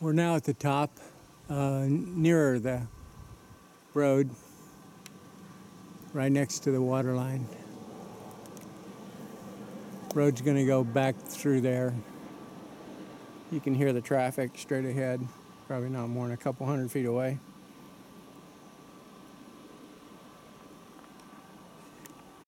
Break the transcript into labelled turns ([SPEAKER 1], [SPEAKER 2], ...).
[SPEAKER 1] We're now at the top, uh, nearer the road, right next to the water line. Road's going to go back through there. You can hear the traffic straight ahead, probably not more than a couple hundred feet away.